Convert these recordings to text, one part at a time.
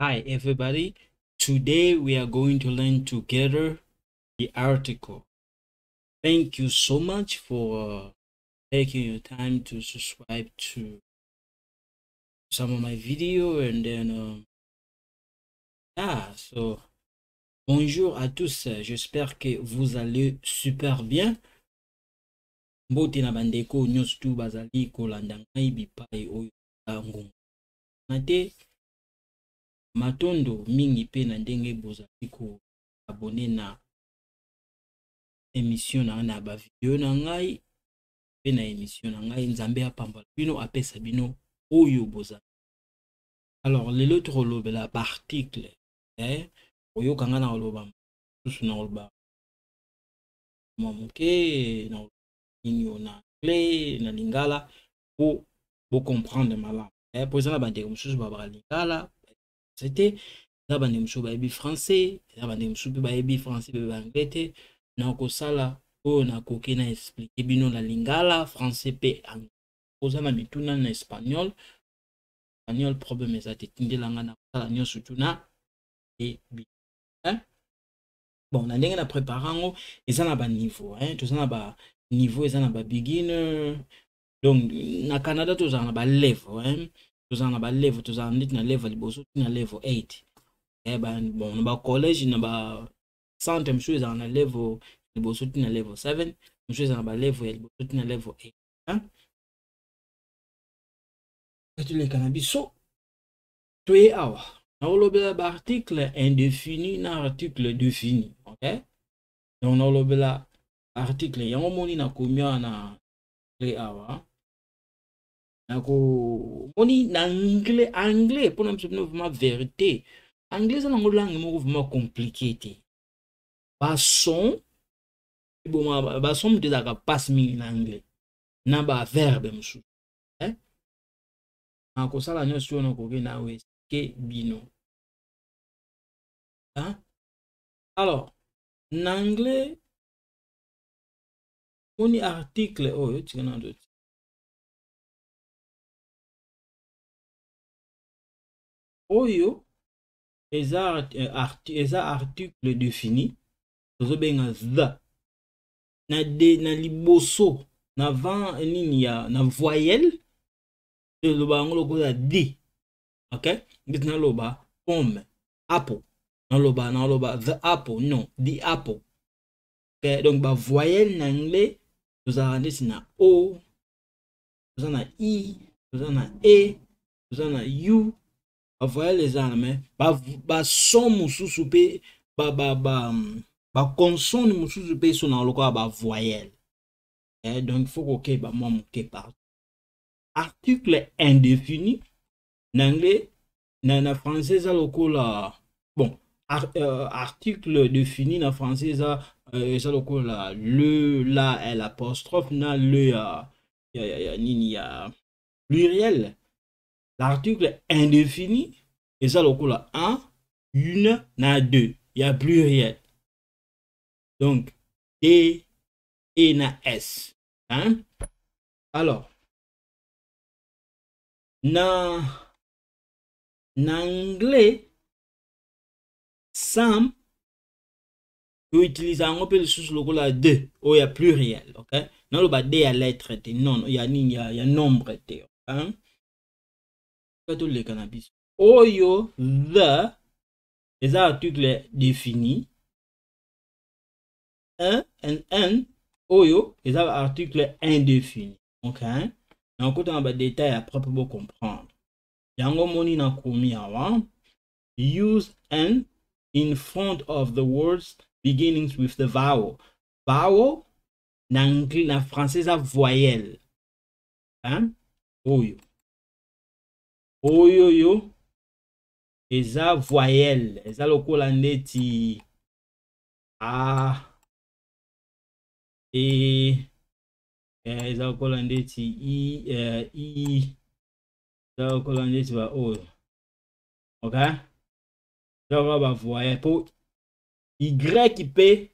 Hi everybody, today we are going to learn together the article. Thank you so much for uh, taking your time to subscribe to some of my video and then um, ah so bonjour à tous j'espère que vous allez super bien mbote na bandeko nyonso tu bazali kolanda ngai bipai oyo ngonga na te matondo mingi mpe na ndenge bozali ko abone na emission na na ba video na ngai mpe na emission na ngai nzambe apambola bino apesa bino oyo bozali alors lelo tokolobela baarticle eh, oyoka ngai na koloba mosusu na koloba mwa moke na nini na anglais na lingala mpo bocomprendre malamu eh, mpo eza na bandeko mosusu babaka lingala français te eza bandeko mosusu bayebi français eza bandeko mosusu mpe bayebi français mpe baanglais te na kosala oyo nakoki na explike bino na lingala français mpe anglais oza na mituna na espagnol espagnol problème eza te tindela ngai na kosala nyonso tuna ebi eh? bon na ndenge na prépare yango eza na baniveau toza na baniveau eza na babeginner donc na canada tozala na baleve hein? tozala na baleve tozala ndeti na leve liboso ti na leve 8 eh ben, bon na bacollège na bacentre mosusu ezala na leve liboso ti na leve 7 mosusu ezala na baleve ya liboso ti na leve 8 hein? toleka na biso toye awa nakolobela baarticle indéfini na article défini ok donc nakolobela article yango moni nakomi awa na anglais awa nako moni na anglais anglais mpona biso bino vraimen verité anglais eza nango langue moko vraimen compliqué te bason eboma bason moto ezalaka mpasi mingi na anglais na baverbe mosusu eh? nakosala nyonso oyo nakoki na wesike bino eh? alors na anglais moni article oyo tika na nzoti oyo eza, eh, arti, eza article defini tozobenga zda na, de, na liboso na van nini ya na voyelle toloba yango lokola d ok ndeti naloba pomme apple naloba naloba the apple non the apple eh, donc ba voyelle na anglais tozalaka ndeti na o toza na i toza na e toza na u ba voyelle eza na mais ba, ba son mosusu mpe ba, ba, ba, ba consonne mosusu mpe esonaka lokola ba voyelle eh, donc faut kokeba mwa moke partout article indéfini na anglais na, na français eza lokola bon ar, euh, article défini na français eza euh, eza lokola le la l apostrophe na le ya ya, ya, ya nini ya pluriel l'article indéfini eza lokola un une na deux ya pluriel donc e e na s hein? alors na na anglais sam toutilize yango mpe lisusu lokola de oyo ya pluriel ok naloba de ya lettre te non ya nini ya, ya nombre te okay? ka toleka na biso oyo the eza article défini un and un oyo eza article indéfini ok nakokota na badetail après mpo bocomprendre yango moni nakomi awa use n in front of the words beginnings with the vowel vowel na, na français eza voyelle hein? oyo oyo yo eza voyelle eza lokola ndeti a e eh, eza lokola ndeti i eh, i eza lokola ndeti baoyo ok eza lokola bavoye po y mpe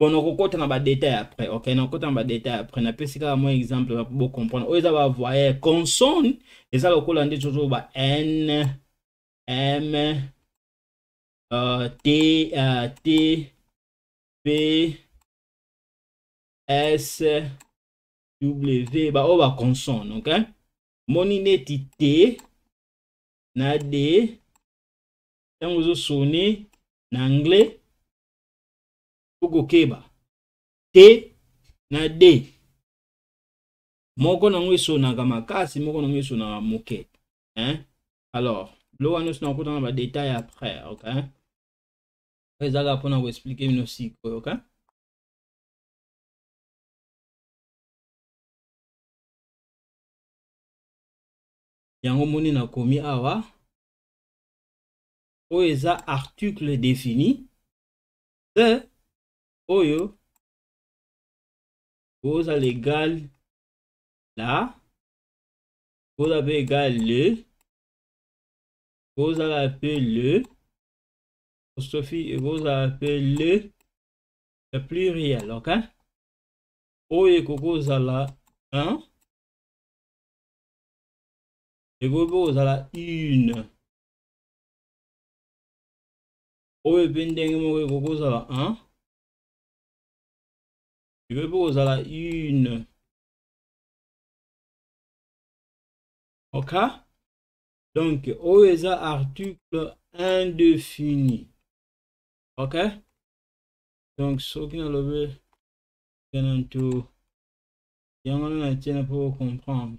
bon okokota na badetail après ok nakokota na badetail après napesi kaka mwa exemple bocomprendre oyo eza bavoye consonne eza lokola ndeti ozoloba n m uh, t uh, t p s w baoyo ba consonne ok moni neti t na d ntango ezosone na anglais okokeba t na d moko nango esonaka makasi moko nango esonaka moke hein? alors lo wana osi nakota na badetail après ok ezaka mpona koexplike bino sikoyo ok yango moni nakomi awa oyo eza article défini te oyo boza legal la boza mpe egal le bozala mpe le apostrophe ekozala mpe le ya pluriel ok oyo ekoki kozala hein? ekoki mpe kozala une oyo mpe ndenge moko ekoki kozala un ekoki mpe kozala une ok donc oyo eza article indéfini ok donc soki nalobi kenantu yango wana natie na mpo bocomprendre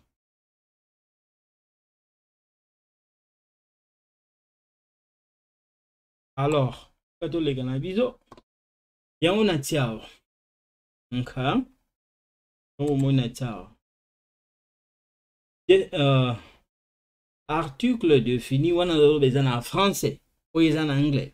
alors ka toleka na biso yango natie awa nka yango omoni natie awa euh, article defini wana nazoloba eza na français oyo eza na anglais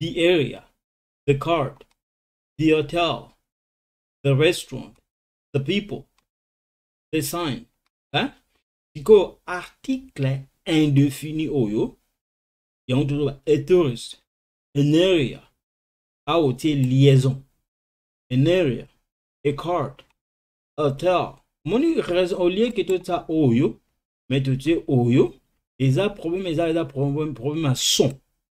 the area, the card, the hotel, the restaurant, the people, the sign. Hein? Sikoyo article indefini oyo yango toloba a tourist an area awa otie liaison an area a card hotel omoni raison olie ke totia oyo me totie oyo eza problème eza eza problème problème ya son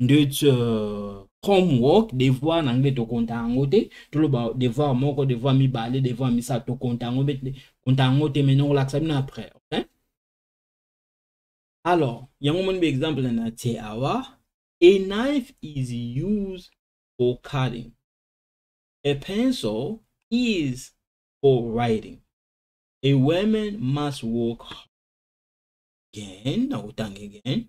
ndeti euh, homework devoir na anglais tokonta yango te toloba devoir moko devoir mibale devoir misato tokonta yango mpe te konta yango te maintenant olakisa bino après ok alors yango omoni baexemple na tie awa a knife is used for cutting a pencil is for writing a woman must work hard again nakotanga again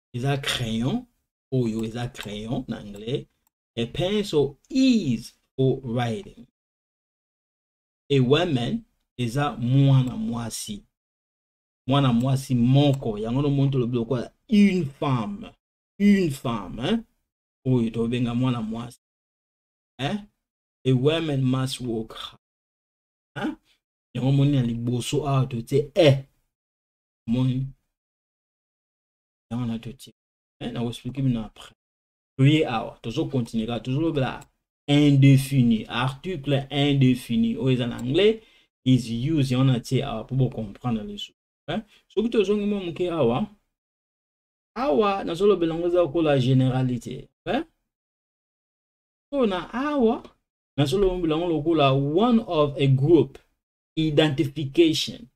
eza crayon oyo eza crayon na anglais a pencil is for writing a woman eza mwana mwasi mwana mwasi moko yango nomoni tolobi lokola une femme une femme hein? oyo tobenga mwana mwasi hein? a woman must work hard hein? yango moni na liboso awa totie e eh. moni yango na totie eh, na koexplike bino après toye awa tozokontinue kaka tozolobela indéfini article indéfini oyo eza na anglais is use yango na tie awa mpo bocomprendre lisusu eh, soki tozongi mwa moke awa awa nazolobela yango eza lokola généralité eh? oyo na awa nazolobela yango lokola one of a group identification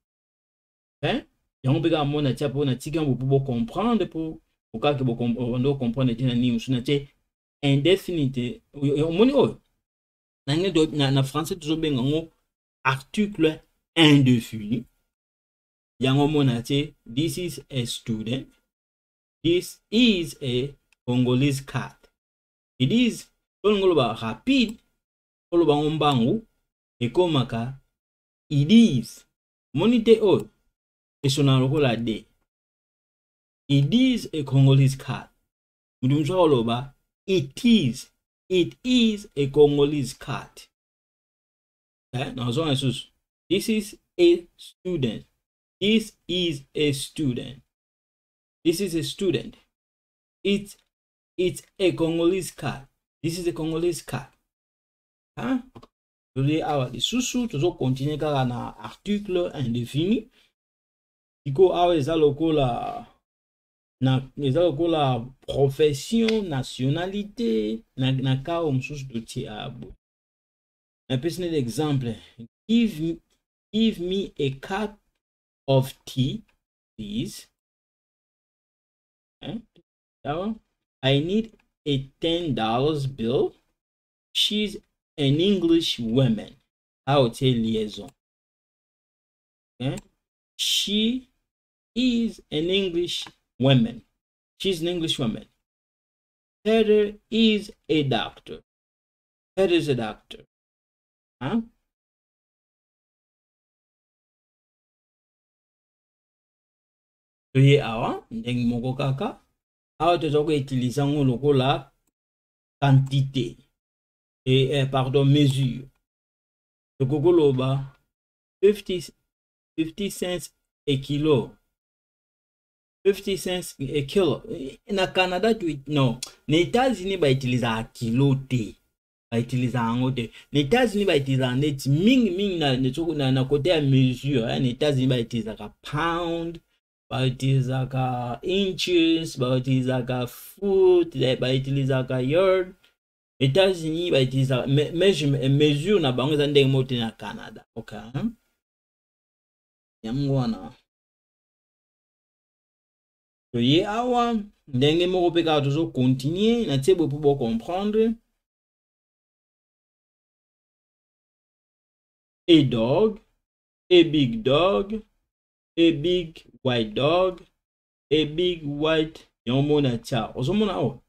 hein yango mpe kaka mona tia mpo natika yango mpo bocomprendre mpo okaki bobanda ocomprendre te na nini mosusu na tie indefinite omoni oyo na nge na, na français tozobenga yango article indefini yango omona te this is a student this is a congolese card it is tolingi oloba rapide oloba yango mbangu ekomaka it is moni te oyo It's a esonalokola de it is a congolese card munthu mswaka uloba it is it is a congolese card okay? Eh, nawuzona isusu this is a student this is a student this is a student it's it's a congolese card this is a congolese card huh? Toye awa lisusu tozo continuer kaka na article indefini. Sikoyo awa eza lokola na eza lokola profession nationalité na, na kao mosusu totie awa boye napesi neti exemple give, give me a cup of tea please eh? i need a 10 dollars bill she's an english woman awa otie liaison okay? she is an english woman she's an english woman peter is a doctor peter is a doctor huh? toye awa ndenge moko kaka awa toza koutilize yango lokola quantité et eh, pardon mesure tokoki koloba 50, 50 cents e kilo 50 cents e kilo na canada tu, non na états-unis bautilisaka kilo te bautilisaka yango te na états-unis bautilisaka neti mingi mingi na, na, na kote ya mesure eh, na états-unis bautilisaka pound bautilisaka inches bautilisaka foot bautilisaka yard états-unis bautilisaka mesure na bango eza ndenge moko te na canada ok yango wana toye awa ndenge moko mpe kaka tozo continue na tie boye mpo bocomprendre e dog e big dog a big white dog a big white yango mona tia ozomona awa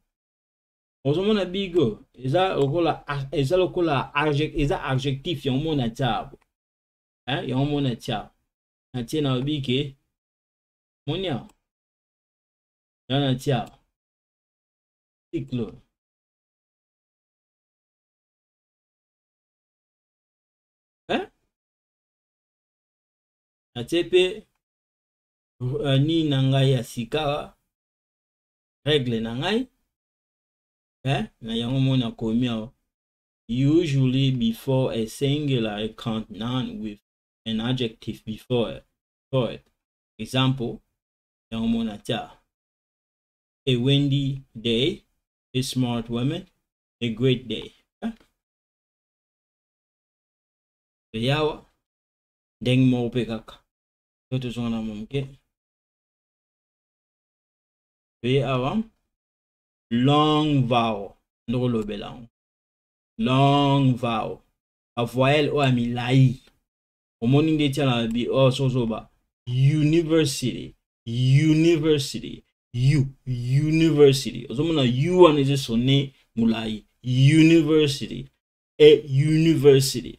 ozomona big oyo eza lokola eza lokola eza adjectif yango mona tia bo eh, yango mona tia natie na lobi ke moni awa yango natia awa cyclone natie mpe uh, nini na ngai ya sika regle na ngai eh? na yango moi nakomi awa usually before a singular account noun with an adjective before it, before it. example yango moi natia a windy day a smart woman a great day eh? yawa ndenge moko mpe kaka to tozonga na moke toye awa long vowel nde kolobela yango long vowel bavoyele oyo ya milai omoni nde etyala na bi oyo oh, sozoba university university u university ozomona u wana ezosone molai university e university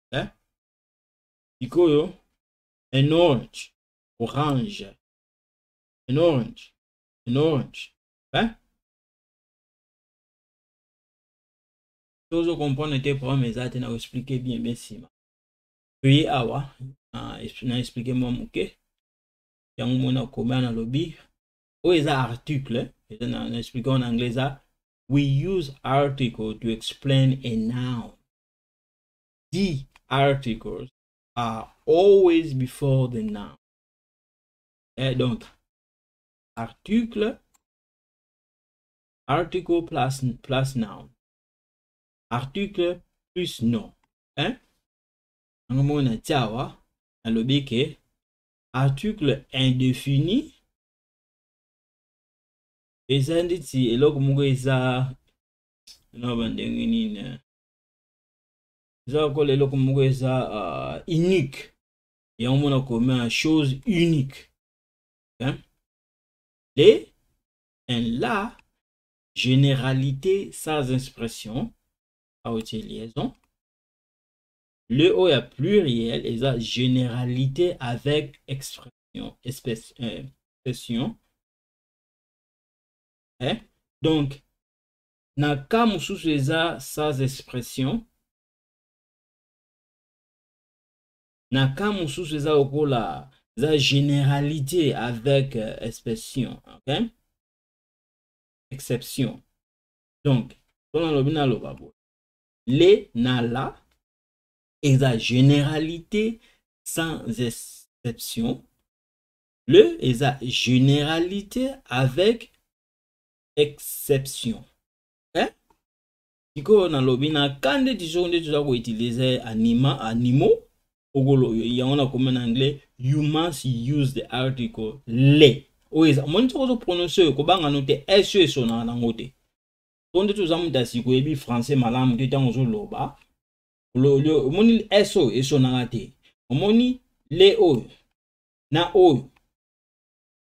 eh? sikoyo un orange orange un orange un orange eh? tozo comprendre te problème eza te na koexplike bien bien nsima toye awa na explike mwa moke yango mona koma nalobi oyo eza article eza na explike en anglais eza we use article to explain a noun the articles are always before the noun. Et donc, article, article plus, plus noun. Article plus nom. Hein? yango moko na tia awa nalobi ke article indéfini eza ndeti eloko moko eza naba ndenge nini eza lokola eloko moko eza uh, unique yango mona koma ya chose unique hein? le en la généralité sans expression aotie liaison le oyo ya pluriel eza généralité avec expression espèce, euh, expression hein? donc Na cas mosusu eza sans expression. Na cas mosusu eza lokola eza generalite avec euh, expression, ok? Exception. Donc, on a lobi na loba bo. Le na la eza generalite sans exception. Le eza generalite avec exception eh? sikoyo nalobi na ka nde toujours nde toza koutilize anima animo okolo yango nakomi na anglais you must use the article le oyo eza omoni soki ozoprononce oyo kobanga no te s oyo esonaka nango te to nde toza moto ya siko oyebi français malamu te ntango ozoloba omoni s oyo esonaka te omoni le oyo na oyo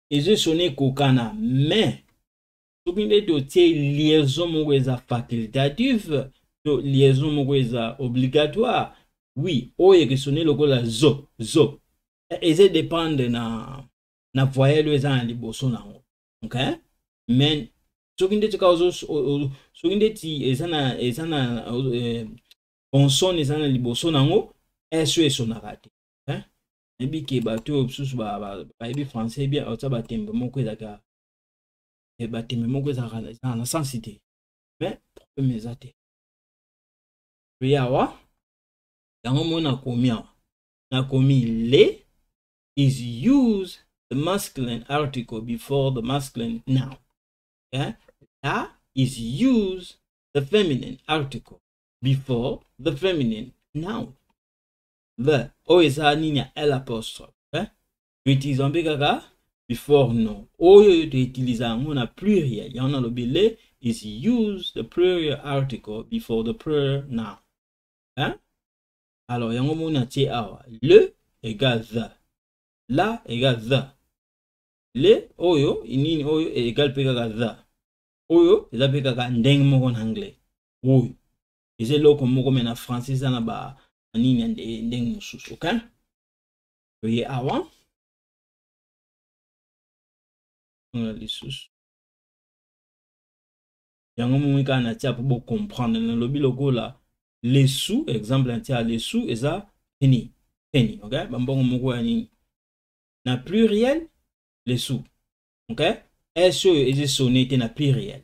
ezo sona ekokana mais soki nde totie liaison moko eza facultative to liaison moko eza obligatoire oui oyo ekesone lokola zo zo eh, eza dependre na na voyelle oyo eza na liboso na yango okay? mais soki ndeti kaka soki ndeti eza na eza na eh, consonne eza na liboso na yango eso esonaka te nayebi ke bato oyo mosusu bayebi français bien oza batembe moko ezalaka eh, batembe moko ezalaka na sensi te mais problème eza te toye awa yango moi nakomi awa nakomi le is use the masculine article before the masculine now eh? la is use the feminine article before the feminine noun ben oyo eza nini ya l apostrophe ben toutiliza mpe kaka before no oyo oyo toutiliza yango na pluriel yango nalobi le is use the plurial article before the plurial noun hein? alors yango moni atie awa le egal the la egal the le oyo nini oyo egal mpe kaka the oyo eza mpe kaka ndenge moko na anglais oyo eza eloko moko me na français eza na ba nini ya ndenge mosusu ok toye awa tuna lisusu yango momoi kaka natia mpo bocomprendre nalobi lokola lesu exemple natia lesu eza peni peni ok bambongo moko ya nini na pluriel lesu ok s oyo ezesone te na pluriel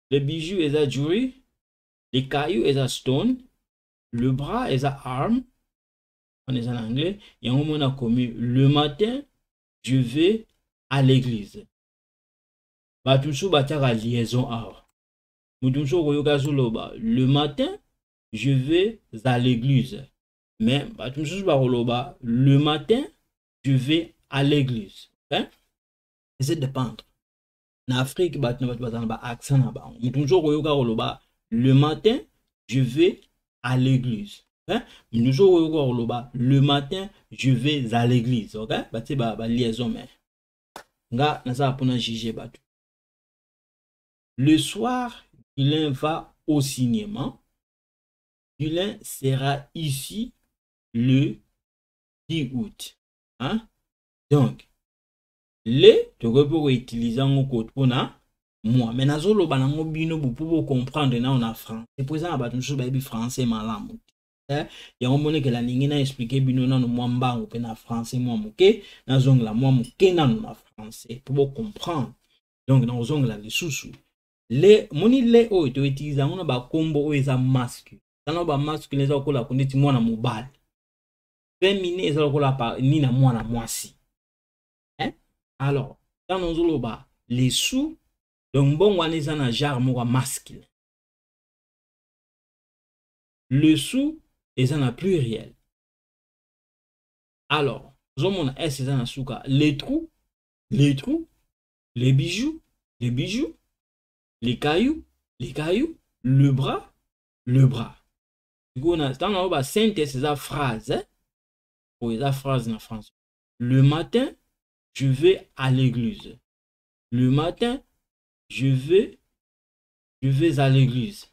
le bijou eza jewelry les cailloux eza stone le bras eza arm wana eza na anglais yango mona akomi le matin je vais à l'église bato mosusu batiaka liaison awa moto mosusu okoyoka azoloba le matin je vais à l'église mais bato mosusu bakoloba le matin je vais à l'église okay? eza dépendre na afrique bato na bato baza na ba accent na bango moto mosusu okoyoka koloba le matin je vais à l'église hein? moto mosusu okoyoka koloba le matin je vais à l'église ok batie ba, ba liaison mais nga nazala mpona juge bato le soir gulin va au cinéma gulin sera ici le 10 août hein? donc le tokoki mpe koutilize yango kote mpo na mwa me nazoloba nango bino bopo bocomprendre nao na français mpo eza na bato mosusu bayebi français malamu te eh, yango monekela ndenge na explike bino nano mwa mbango mpe na français mwa moke nazongela mwa moke nano na français mpo bocomprendre donc nakozongela lisusu le moni le oyo toutilize yango na bakombo oyo eza masque tana bamasque eza lokola ko neti mwana mobali femine eza lokola nina mwana mwasi hein? alors ntango ozoloba lesu donc mbongo wana eza na genre moko ya masculine lesu eza na pluriel alors ozomona s eza na suka le trou le trou le bijou le bijou le caillou le caillou le bras le bras sikoyo na ntango nayo basynthèse eza phrase eh? oyo eza phrase na français le matin je vais à l'église le matin je vais je vais à l'église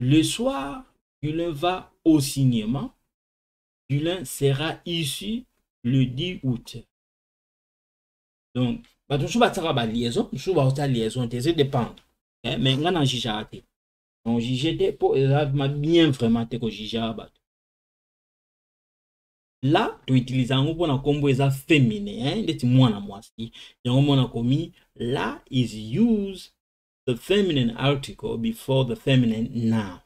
le soir Gulin va au cinéma Gulin sera ici le 10 août donc bato mosusu batyaka baliaison mosusu baotya liaison te ezodépendre eh, mais ngai na jugea te donc juge te mpo ezalaki ma bien vraiment te ko jugea bato la to utiliser yango mpona nkombo eza femine hein? ndeti mwana mwasi yango mona komi la is use the feminine article before the feminine noun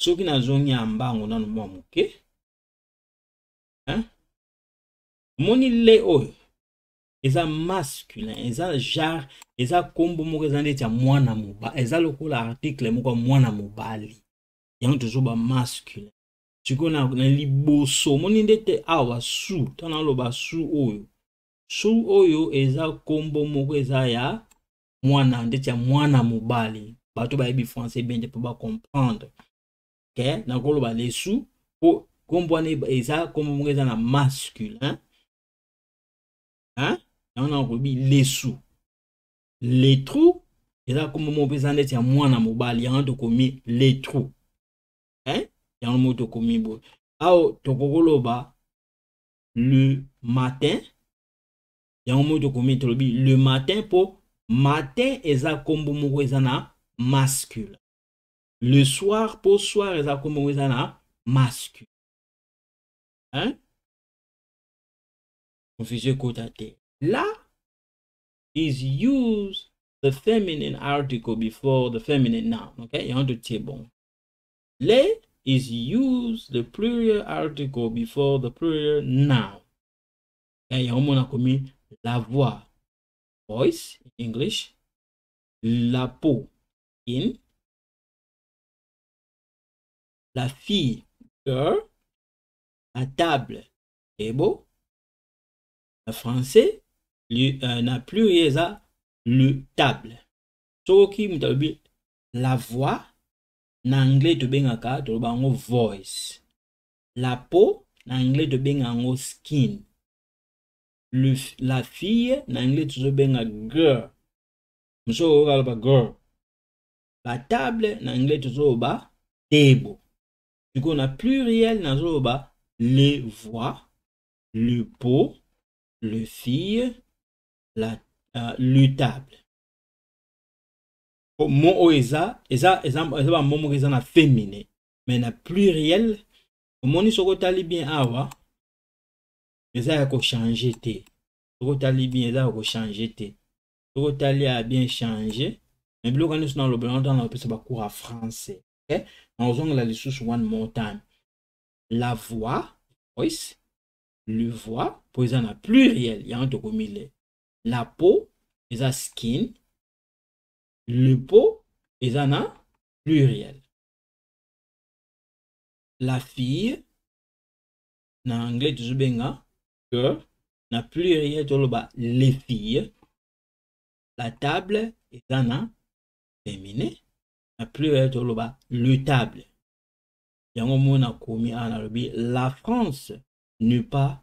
soki nazongi ya mbango nano mwa moke hein? moni le oyo eza masculin eza genre eza nkombo moko eza ndeti ya mwana mobali eza lokola article moko ya mwana mobali yango tozoba masculin sikoyo na, na liboso omoni nde te awa su ntango naloba su oyo su oyo eza nkombo moko eza ya mwana ndeti ya mwana mobali bato bayebi français bien te mpo bacomprendre ke nakoloba lesu mpo nkombo wana eza nkombo moko eza na masculin yango nakobi lesu letrou eza nkombo moko mpe eza ndeti ya mwana mobali yango tokomi letrou eh? yango moko tokomi boye awa tokoki koloba le matin yango moko tokomi tolobi le matin mpo matin eza nkombo moko eza na mascule le soir mpo soir eza nkombo moko eza na mascule hein? confusion ekota te la is used the feminine article before the feminine noun okay yango totie bongo Le is use the plural article before the plural noun. Eh, yango mona komi la voix, voice in English, la peau in, la fille, girl, la table, table, na français, le, euh, na pluriel eza le table. Soki moto alobi la voix na anglais tobengaka toloba yango voice la peau na anglais tobenga yango skin Le, la fille na anglais tozobenga girl mosusu okoki aloba girl batable na anglais tozoloba tebo sikoyo na pluriel nazoloba le voix le peau le fille la, uh, le table po mo oyo eza eza eza eza ba mo moko eza na femine mais na pluriel omoni soki otali bien awa eza ya kochange te soki otali bien eza ya kochange te soki otali ya bien change mais biloko nyonso nalobela notanga na kopesa bacours ya français okay? nakozongela lisusu one more time la voix voice le voix mpo eza na pluriel yango tokomi le la peau eza skin Le pot eza na pluriel. La fille na anglais tozobenga que na pluriel toloba les filles. La table eza na féminin na pluriel toloba le table. Yango mona komi a nalobi la France ne pas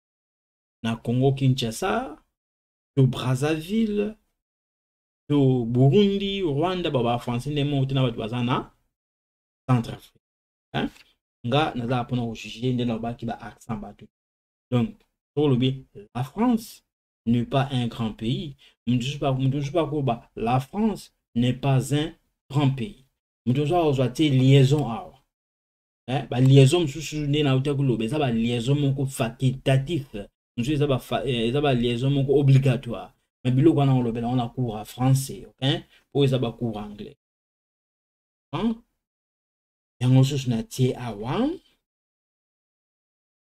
na Congo Kinshasa to Brazzaville to Burundi Rwanda ba ba français nde moko te na bato baza na centre Afrique hein? nga nazala mpona kojuge nde nalobaki ba accent bato donc soki olobi la France n'est pas un grand pays mosusu bakoba la France n'est pas un grand pays moto ozo akozwa te liaison awa eh, ba liaison mosusu nde nauta koloba eza ba liaison moko facultatif mosusu eza ba, eh, eza ba liaison moko obligatoire me biloko wana olobela wana cours ya français ok oyo eza ba cours anglais hein? yango mosusu natie awa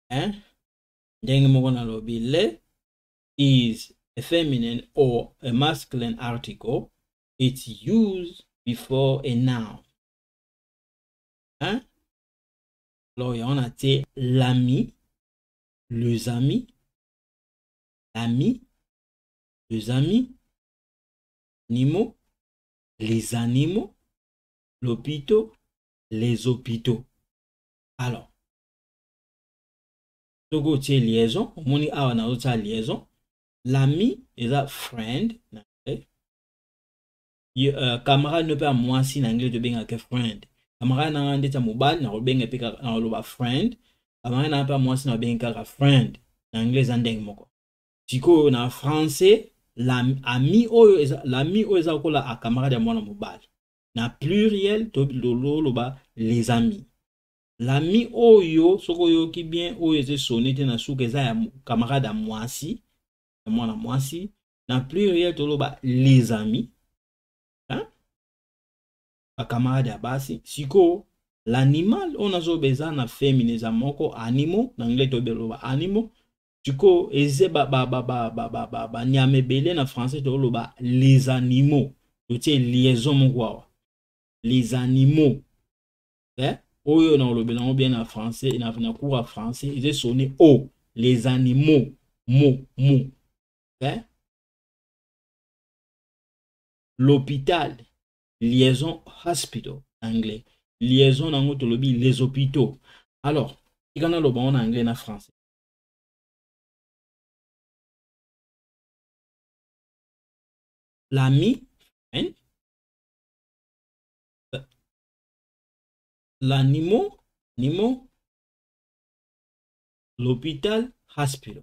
hein? ndenge moko nalobi le is a feminine or a masculine article it's used before a noun hein alors yango na tie l'ami les amis l'ami les amis animaux les animaux l'hôpitaux les hôpitaux alors soki otie liaison omoni awa nazotia liaison l'ami eza friend na euh, camarade no mpe ya mwasi na anglais tobengaka friend camarade na ngai ndeti ya mobali nakobenga mpe nakoloba friend camarade na ngai mpe ya mwasi nakobengi kaka friend na anglais eza ndenge moko sikoyo na français ami oyo eza lami oyo eza lokola a camarade ya mwana mobali na pluriel tololoba les amis lami oyo soki oyoki bien oyo eza esone te na suka eza ya camarade ya mwasi ya mwana mwasi na pluriel toloba les amis hein? bakamarade ya basi sikoyo l'animal oyo nazoloba eza na femine eza moko animo na anglais tobeloloba animo sikoyo eze banyama ebele na français toloba les animaux totie liaison moko awa les animaux eh? oyo na olobela yango bien na français na, na cours ya français eza esone o oh, les animaux mo mo hein? l'hôpital liaison hospital anglais liaison nango tolobi les hôpitaux alors tika naloba ngo na anglais na français l'ami hein? l'animo nimo l'hôpital hospital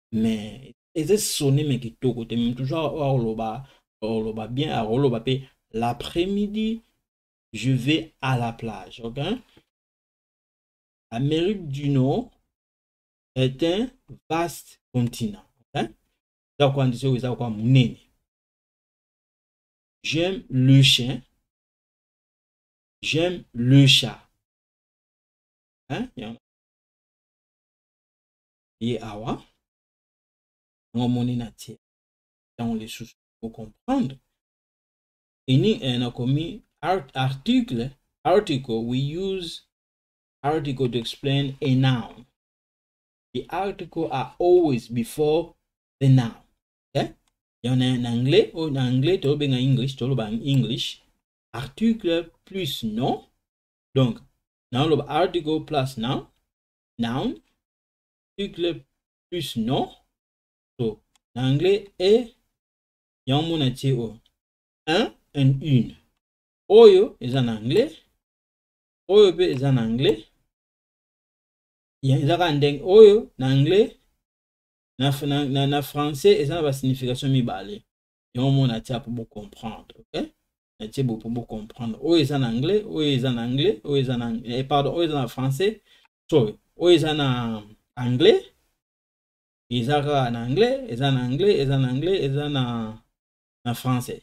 mais eza soni mais kitoko te meme toujours akoloba akoloba bien akoloba mpe l'après-midi je vais à la plage ok Amérique du Nord est un vaste continent ok eza kwa ndisi oyo eza kwa monene j'aime le chien j'aime le chat hein? ye awa yango omoni na tie ntango lisusu okomprendre ini eh, nakomi art, article article we use article to explain a noun the article are always before the noun okay? Eh? yango na, na anglais oyo oh, na anglais tolobenga english toloba english article plus non donc naoloba article plus noun noun article plus non to na anglais e yango mona tie oyo un and une oyo eza na anglais oyo mpe eza na anglais eza kaka ndenge oyo na anglais na, na, na, na français eza na basignification mibale yango mona atia mpo bocomprendre ok natie bo mpo bocomprendre oyo eza na anglais oyo eza na anglais oyo eza na eh, pardon oyo eza na français sorry oyo eza na anglais eza kaka na anglais eza na anglais eza na anglais eza na na français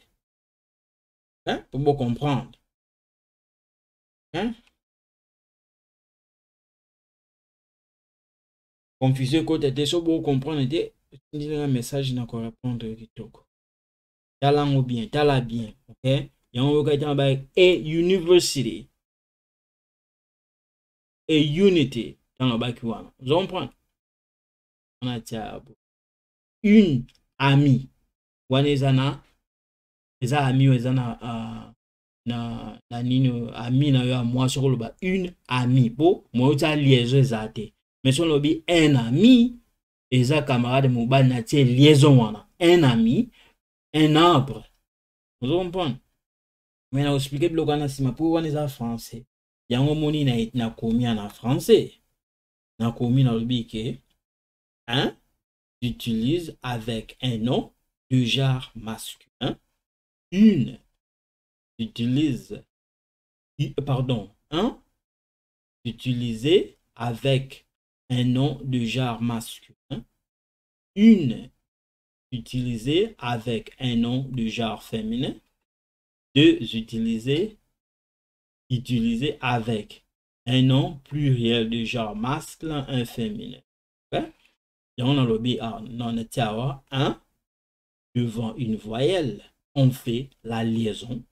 hein? mpo bocomprendre hein? confusion ekota te so bo comprendre te otindeli nga message na korepondre yo kitoko tala yango bien tala bien ok yango oyokaki tanga ba a university a unity ntango abaki wana ozo comprendre wana tia une ami wana eza na eza ami oyo eza na uh, na na nini ami na yo ya mwasi okoloba une ami mpo moyo tya liaison eza te mais soki olobi un ami eza camarade mobali na tie liaison wana un ami un arbre ozo comprendre mais na explike biloko wana nsima mpo wana eza français yango omoni na, na komia na français na komi nalobi ke un j'utilise avec un nom de genre masculin une j'utilise euh, pardon un utilisé avec un nom de genre masculin, une utilisée avec un nom de genre féminin, deux utiliser, avec un nom pluriel de genre masculin, un féminin. Hein? on un hein? devant une voyelle. On fait la liaison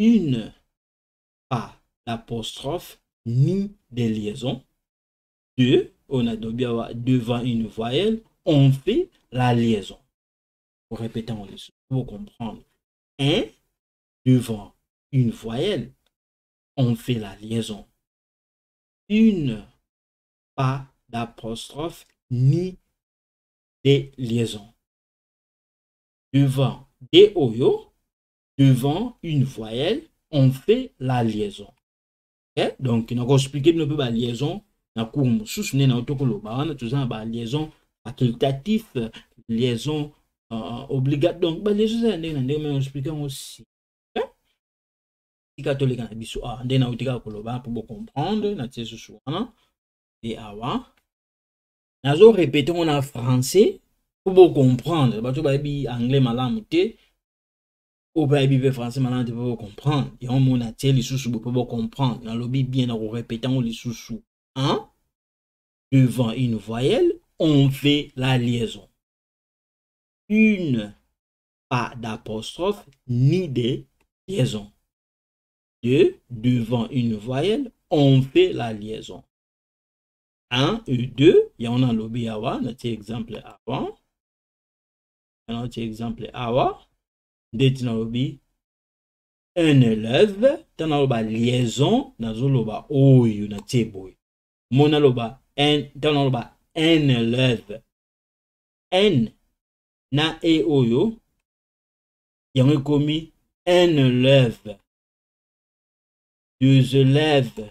une, pas d'apostrophe ni des liaisons. Deux, on a devant une voyelle, on fait la liaison. Pour répéter en pour comprendre. Un, devant une voyelle, on fait la liaison. Une, pas d'apostrophe ni de liaison. Devant de oyo, devant une voyelle, on fait la liaison. Okay? Eh, donc, on a expliqué bino mpe ba liaison na cours mosusu nde na tokoloba wana toza na ba liaison facultatif liaison uh, obligat donc ba liaison eza ya ndenge na ndenge mai explike yango si eh? tika toleka na biso awa ah, nde nauti kaka koloba mpo bocomprendre na tie susu wana e awa nazo repete ngo na français po bo comprendre bato bayebi anglais malamu te oyo mpe ayebi mpe français malamu te mpe bo comprendre yango moko natie lisusu bo mpe bo comprendre nalobi bien na korepete yango lisusu hein? devant une voyelle on fait la liaison une pas d'apostrophe ni de liaison de devant une voyelle on fait la liaison 1 u 2 yango nalobi awa natie exemple awa yango natie exemple awa ndeti nalobi un élève ntango naloba liaison nazoloba oyo natie boye mo naloba ntango naloba un élève n na e oyo yango ekomi un élève deux élèves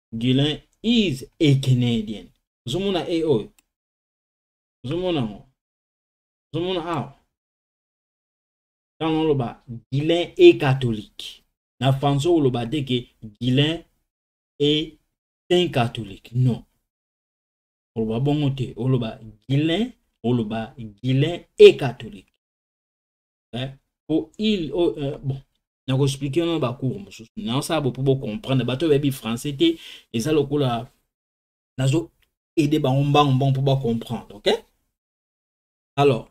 Guylain is a Canadian. Ozomona e oyo. Ozomona ngo. Ozomona awa. Tango oloba Guylain est catholique. Na français oloba te que Guylain est un catholique. Non. Oloba bongo te. Oloba Guylain, oloba Guylain est catholique. eh, po il oh, eh, bon nakoexplike no bacours mosusu naosala bo mpo bocomprendre bato bayebi français te eza lokola nazo aide bango mbangu mbangu mpo bacomprendre ok alors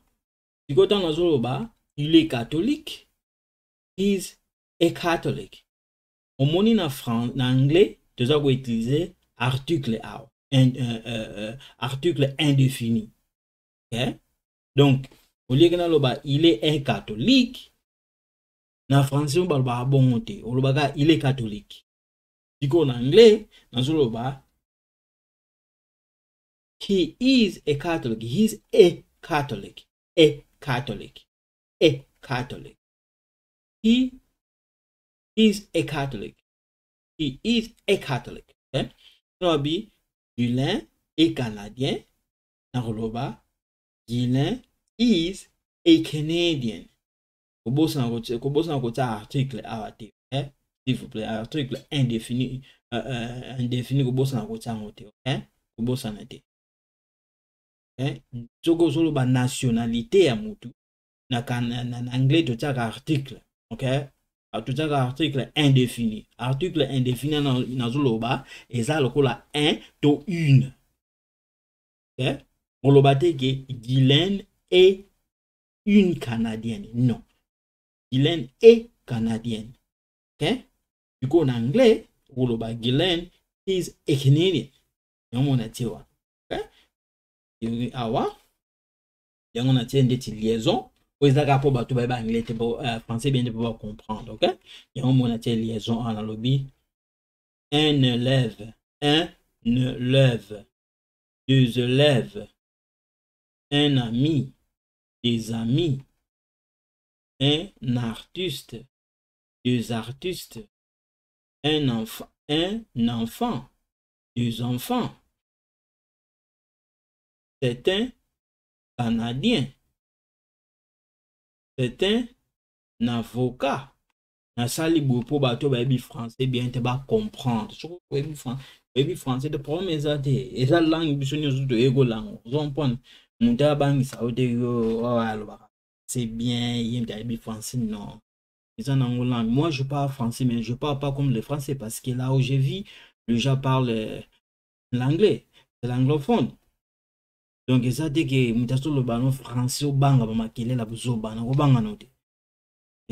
sikoyo ntango nazoloba il est catholique is a catholic omoni na, na anglais toza koutilize article awa un, uh, uh, uh, article indéfini okay? donc au lieu que naloba il est un catholique na français oyo balobaka bongo te olobaka il est catholique sikoyo na anglais nazoloba he is a catholic he is a catholic a catholic a catholic he is a catholic he is a catholic okay? nabi vilain et canadien na koloba guilin is a canadian kobosana kotia kobosana kotia article awa te eh? s'il vous plaît article indéfini uh, uh, indéfini kobosana kotia yango te okay? kobosana te eh? soki ozoloba nationalité ya motu na, na, na, na anglais totiaka article okay? totiaka article indéfini article indéfini nazoloba eza lokola un to une eh? moloba te ke guylaine est une canadienne non guylaine est canadienne eh? sikoyo na anglais okoloba guylaine is a canadian yango na tie wana eh? awa yango na tie ndeti liaison oyo eza kaka mpo bato bayeba anglais te euh, français bien nde mpo bacomprendre ok yango mona tie liaison awa nalobi Un élève, un élève, deux élèves, un ami, des amis, un artiste, deux artistes, un enfant, un enfant, deux enfants. C'est un Canadien. C'est un avocat. nasali boye mpo bato bayebi français bien te bacomprendre soki oyebi oyebi français te problème eza te eza langue biso nyonso toyekolanga ozompone moto abangisa yo te yo oyo alobaka c'est bien ye nde ayebi français non eza nango langue moi je parle français mais je parle pas comme le français parce que là où je vis les gens parlent euh, l'anglais c'est l'anglophone donc eza te ke moto azoloba no français obanga bamakelela bozobana kobanga no te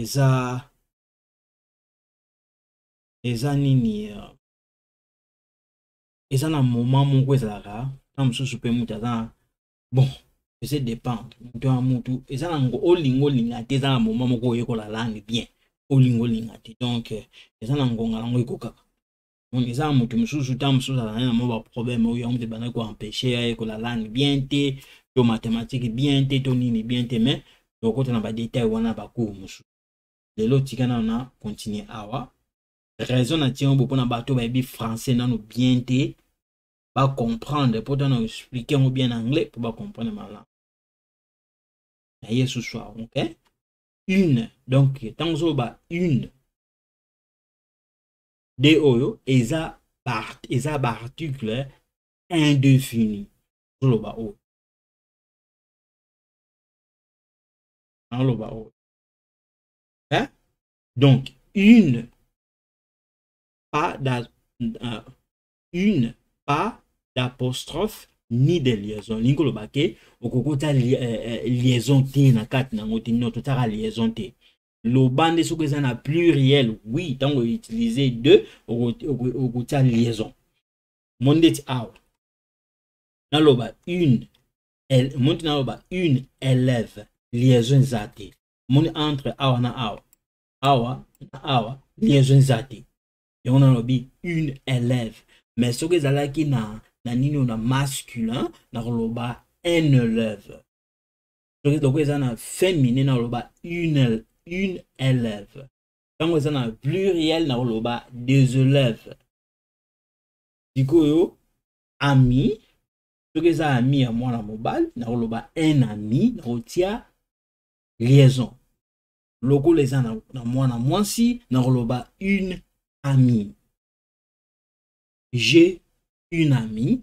eza eza nini euh, eza na moment moko ezalaka na mosusu mpe moto aza na bon ese dépendre moto ya motu eza na ngo olinga olinga te eza na moment moko oyekola langue bien olinga olinga te donc euh, eza na ngonga yango ekokaka donc eza na moto mosusu ntango mosusu azalaki na mwa baproblème oyo yango ebandaki koempêche ya yekola langue bien te to mathématique bien te to nini bien te mais tokota na badetail wana bacours mosusu lelo tika nano na continue awa raison na tiango bo mpona bato bayebi français nano bien te bacomprendre mpo tana explike yango bien na anglais mpo bacomprendre malamu na ye susu awa ok une donc ntango ozoloba une de oyo eza ba, eza ba article indefini toloba oyo aloba oyo hein? donc une pas da, uh, une pas d'apostrophe ni de liaison lingi koloba ke okoki ota li, uh, liaison te na kati na yango te nino totaka liaison te loba nde soki eza na pluriel oui ntango outilize deux okotia liaison mo ndeti awa naloba une monti naloba une élève liaison eza te moni entre awa na awa awa na awa liaison eza te yango nalobi une élève mais soki ezalaki na na nini oyo na masculin nakoloba un élève soki lokola eza na feminin nakoloba une une élève ntango eza na pluriel nakoloba des élèves sikoyo ami soki eza ami ya mwana mobali nakoloba un ami nakotia liaison lokola eza na, na mwana mwasi nakoloba une amie j'ai une amie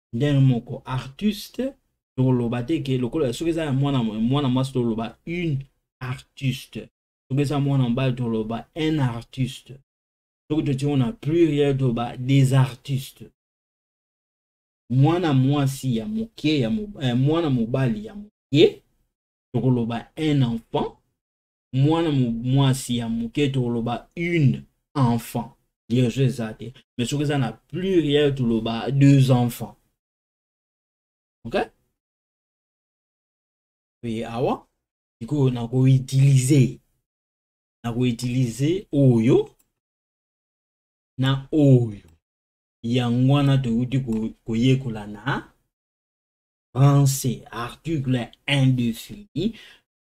ndenge moko artiste tokoloba te ke lokola soki eza ya mwana mwana mwasi toloba une artiste soki eza mwana mobali toloba un artiste soki totiango na pluriel toloba des artistes mwana mwasi ya moke ya mo, eh, mwana mobali ya moke tokoloba un enfant mwana mwasi ya moke toloba une enfant liaison eza te mais soki eza na pluriel toloba deux enfants ok oye awa sikoyo nakoutilize nakoutilize oyo na oyo yango wana toyuti koyekola na français article indéfini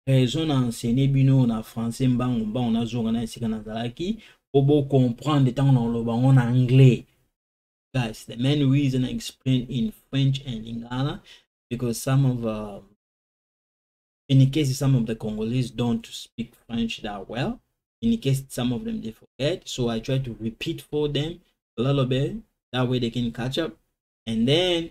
raison na enseigner bino na français mbangu mbangu nazonga na esika nazalaki po bocomprendre ntango nakoloba yango na anglais guys the main reason i explain in french and lingala because some of uh, in the case some of the congolese don't speak french that well in the case some of them they forget so i try to repeat for them a little bit that way they can catch up and then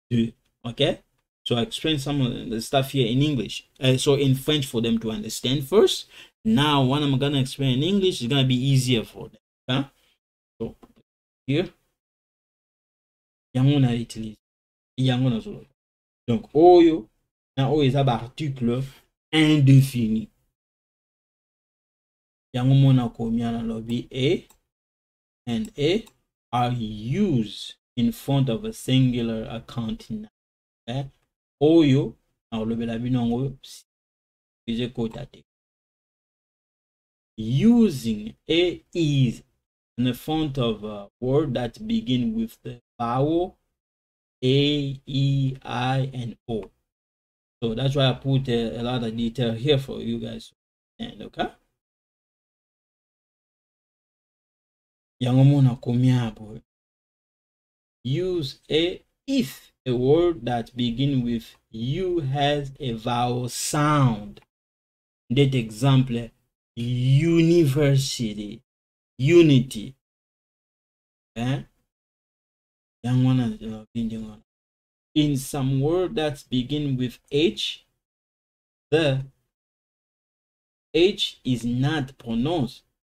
to okay so i explain some of the stuff here in english uh, so in french for them to understand first now when i'm gonna explain in english it's gonna be easier for them okay? so here yango na utilise yango nazoloba donc oyo na oyo eza baarticle indéfini yango mona komi ana lobi e and a are used in front of a singular account noun eh? oyo nakolobela bino yango eze kota te using a is in the front of a word that begin with the vowel A, E, I, and O. So that's why I put a, uh, a lot of detail here for you guys And okay? Yangomona kumiapo. Use a if a word that begin with U has a vowel sound. That example, university, unity. Eh? Young one and uh, binging on. In some word that begin with H, the H is not pronounced.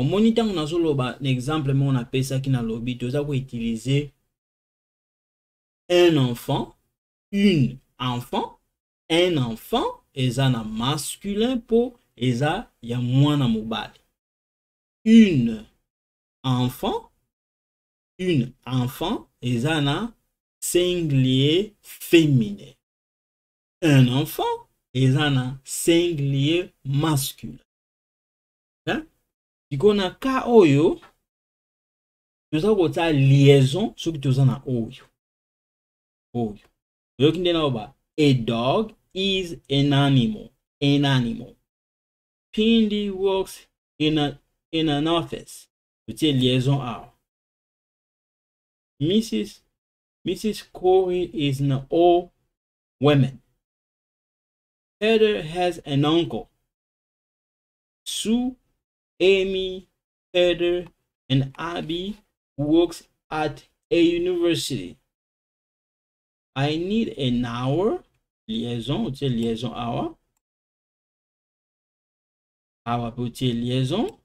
omoni ntango nazoloba na exemple moko napesaki nalobi toza koutilize un enfant une enfant un enfant eza na masculin mpo eza ya mwana mobali une enfant une enfant eza na singulier féminin un enfant eza na singulier masculin hein? sikoyo na ka oyo toza kotia liaison soki toza na oyo oyo oyoki nde naoba a dog is an animal an animal pindi works in, a, in an office totie liaison awa mrs mrs corey is an old woman Heather has an uncle. Sue, Amy, Heather, and Abby works at a university. I need an hour liaison, tu sais, liaison hour. Hour pour liaison.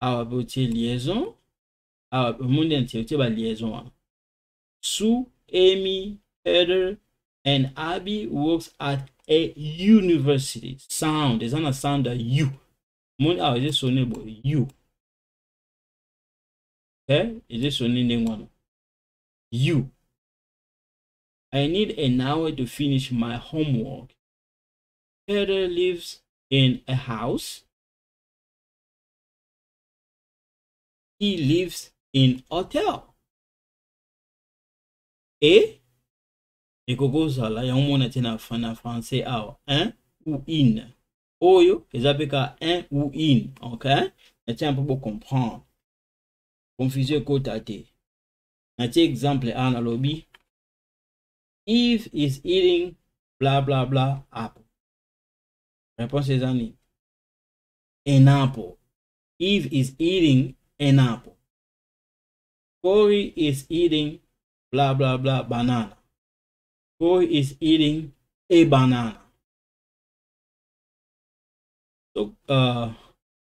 Hour pour liaison. Hour pour mon liaison. Sue, Amy, Heather, and Abby works at a university. Sound, is not a sound that you. Monde a juste sonné you. Okay, eh? is this only name one? You. I need an hour to finish my homework. Heather lives in a house. He lives In hotel. e ekoki kozala yango mona te na français awa un ou une oyo eza mpe ka un ou une ok natia mpo bocomprendre confusion ekota te natie exemple awa nalobi eve is eating bla bla bla apple réponse eza nini an apple eve is eating an apple Corey is eating blah blah blah banana. Corey is eating a banana. So uh,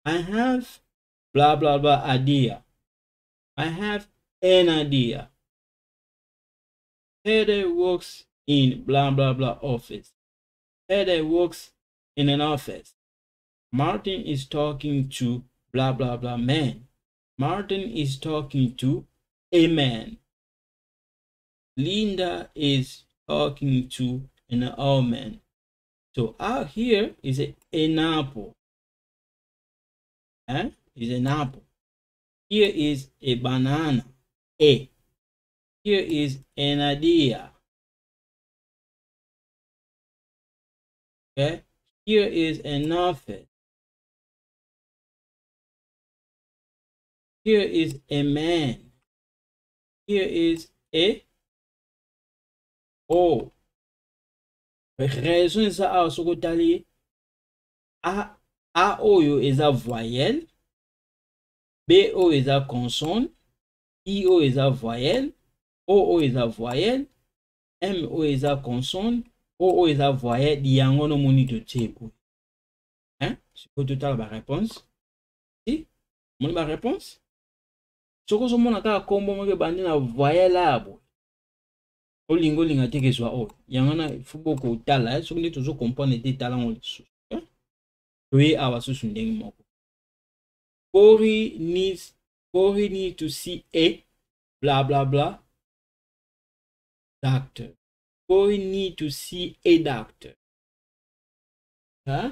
I have blah blah blah idea. I have an idea. Heather works in blah blah blah office. Heather works in an office. Martin is talking to blah blah blah man. Martin is talking to Amen. Linda is talking to an almond. So out here is an apple. Eh? Is an apple. Here is a banana. A. Here is an idea. Okay. Here is an office. Here is a man. Here is a oh raison eza awa soki otali a a oyo eza voyelle b oyo eza consonne i oyo eza voyelle o oyo eza voyelle m oyo eza consonne o oyo eza voyelle yango nomoni totie boye sikoyo totala bareponse si omoni ba réponse soki ozomona kaka kombo moko ebandi na voyelle aya boye olinga olinga te kezwa oyo yango wana fo boko otala eh, soki nde tozo comprendre te tala yango lisusu eh. toye awa susu ndenge moko kori ni kori ni to see a bla bla bla doctor kori ni to see a doctor huh?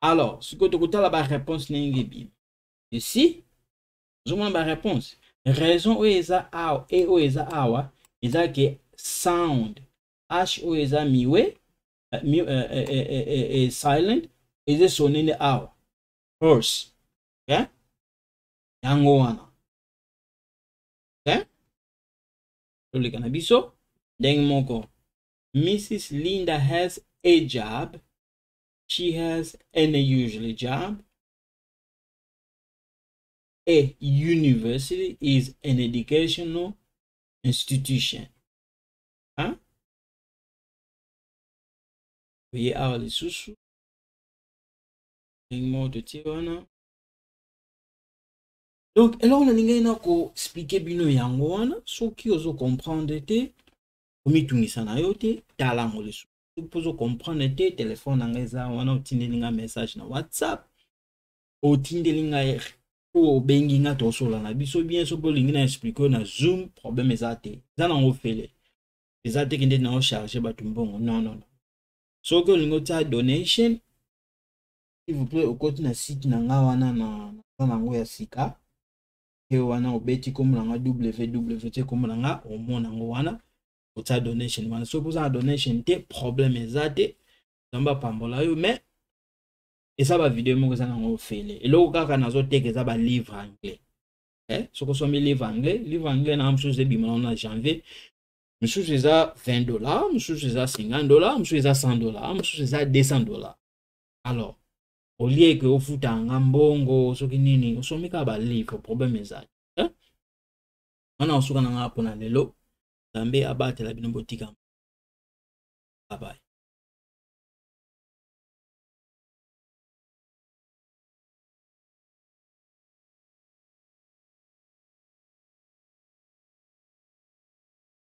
alors sikoyo tokotala bareponse ndenge ebimi esi ozomona bareponse raison oyo eza awa e oyo eza awa eza ke sound h oyo eza miwe uh, mi, uh, uh, uh, uh, uh, silent eza esone nde awa horse okay? yango wana okay? toleka na biso ndenge moko mrs linda has a job She has an usual job. A university is an educational institution. Hein? Veuillez avoir les sous-sous. de Tirana. donc eloko nalingaki na koexplike bino yango wana soki ozo comprendre te omitungisa na yo te tala yango lisusu pozo comprendre te telefone na ngai eza wana otindeli ngai message na whatsapp otindeli ngai po obengi ngai tosola na biso bien soki olingi na explike oyo na zoom problème eza te eza nango ofele eza te kende na ocharge bato mbongo non non non soki olingi otia donation ivuple okoti na site na ngai wana na naza nango ya sika pe wana obeti kombo na ngai ww te kombo na ngai omona yango wana otia donation wana soki oza na donation te problème eza te nzambe apambola yo mais eza bavideo moko eza nango ofele eloko kaka nazoteka eza balivre anglais eh? soki osombi livre anglais livre anglais na mosusu ebima nano na janvier mosusu eza 20 dollar mosusu eza 50 dollar mosusu eza 100 dollar mosusu eza 200 dollar alors olie ke ofuta yanga mbongo soki nini osombi kaka balivre problème eza wana osuka na ngai mpo na lelo nzambe abatela bino botikama babaye